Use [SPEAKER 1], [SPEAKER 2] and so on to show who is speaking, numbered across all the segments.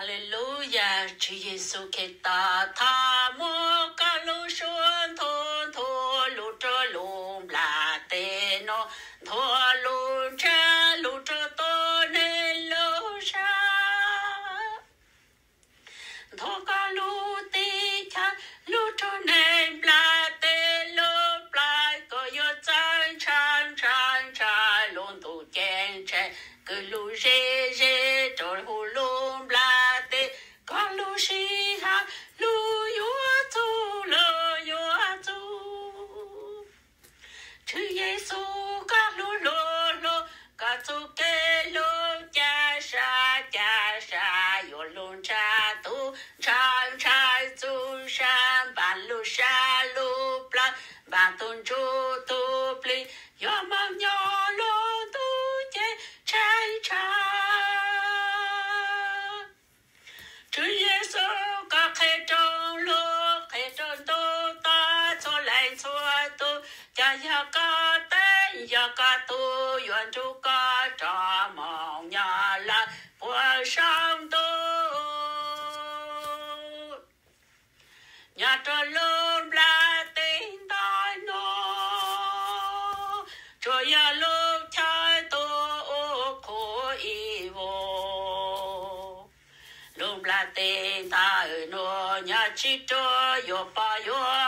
[SPEAKER 1] Hallelujah, Chúa Giêsu ta tha mô ca lu xuân thôn thô và tôn chú tu pli yo mang nhỏ lô tu chê cha cha. Chúa Giêsu có khế trong lô khế trong tu ta cho lại cho tu cha ya ca tên ya ca tu yuan chú ca cha mong nhà la bùa sa cho ya lô chai tu khổ y vô. Lùm la tê ta ở nô nhà chi cho yo pa yo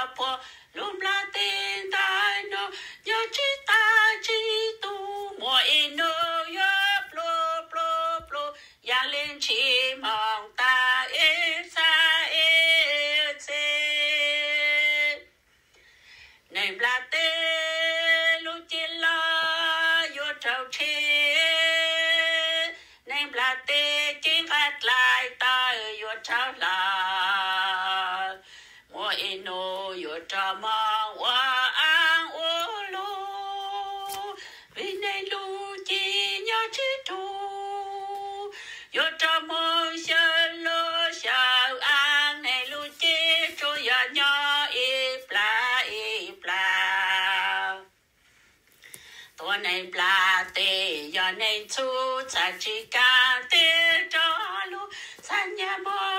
[SPEAKER 1] ino trà trâu ma wa ang o lu vì này lu chi nhớ chi tu yo trà mo sơ lô sao an này lu chi tu ya nhớ y pla y pla tôi này bla tê yo này chú cha chi ca tê cho lu san nhà mong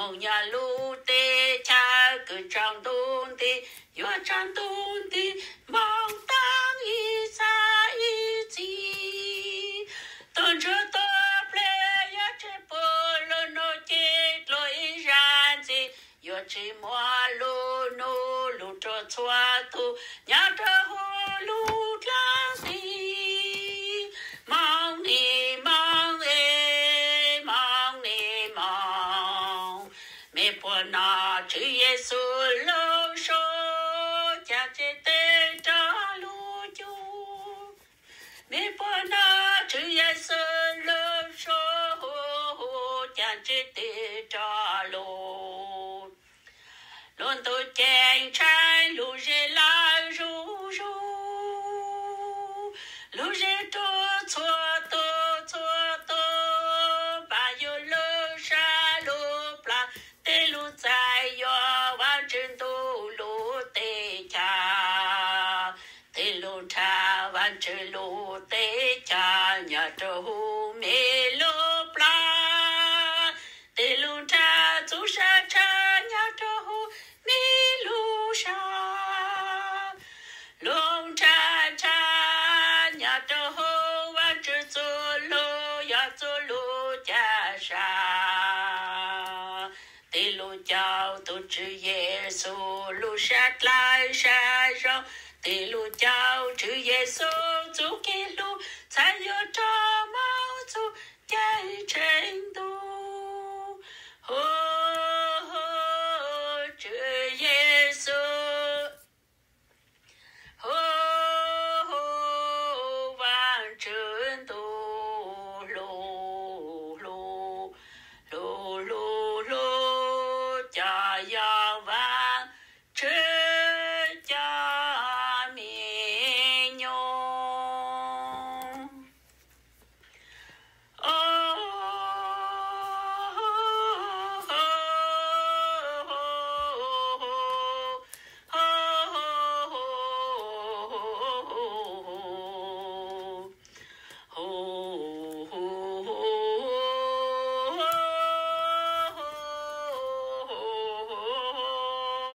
[SPEAKER 1] mong nhà lu tê cha cứ trong tôn tê yo trong tôn tê mong tăng y sa y chi tôn cho tôi ple yo chơi bồ lo no chê lo y ran chi yo chơi mua lu nu lu cho chua tu, nhà cho hồ lu mẹ na nọ chữ Giêsu lâu số, cha chế tê trả lu chu. Mẹ na nọ chữ Giêsu lâu số, cha chế tê trả lu luôn tôi chèn cha mê lô pla tê lu cha chú sa cha nhà trâu hu, mê lu sa. Lung cha cha nhà trâu hu wa chân tu lu ya tu lu cha sa. Tê lu chào, tu chữ Giêsu lu sát lại sa rong tê lu chào chữ Giêsu